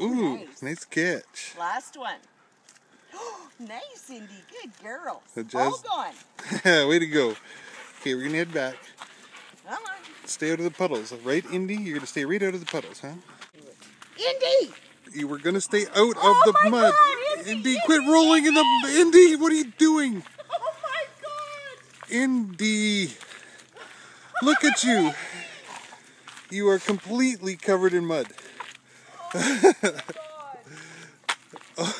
Ooh, nice. nice catch. Last one. nice, Indy. Good girl. So All Jazz- gone. Way to go. Okay, we're gonna head back. Come on. Stay out of the puddles, right, Indy? You're gonna stay right out of the puddles, huh? Indy! You were gonna stay out of Oh the my mud. God, Indy, Indy, Indy! quit rolling in the Indy. What are you doing, Oh my god! Indy? Look at you. You are completely covered in mud. Oh.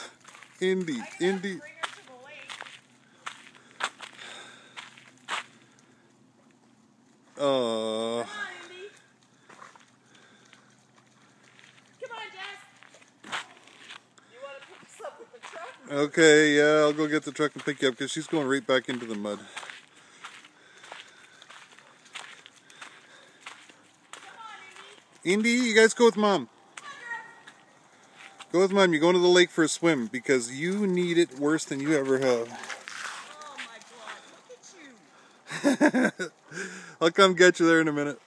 Indy, Indy. Bring her to the lake. Oh, Come on, Indy. Come on, Jess. You want to pick us up with the truck? okay. Yeah, I'll go get the truck and pick you up because she's going right back into the mud. Come on, Indy. Indy, you guys go with mom. Go with mom. You're going to the lake for a swim because you need it worse than you ever have. Oh my god, look at you. I'll come get you there in a minute.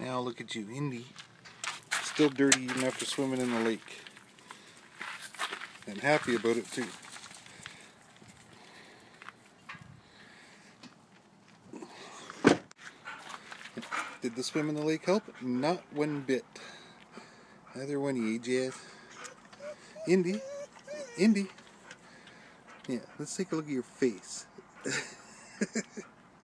Now look at you, Indy. Still dirty even after swimming in the lake. And happy about it too. Did the swim in the lake help? Not one bit. Neither one of you, Jazz. Indy. Indy. Yeah, let's take a look at your face.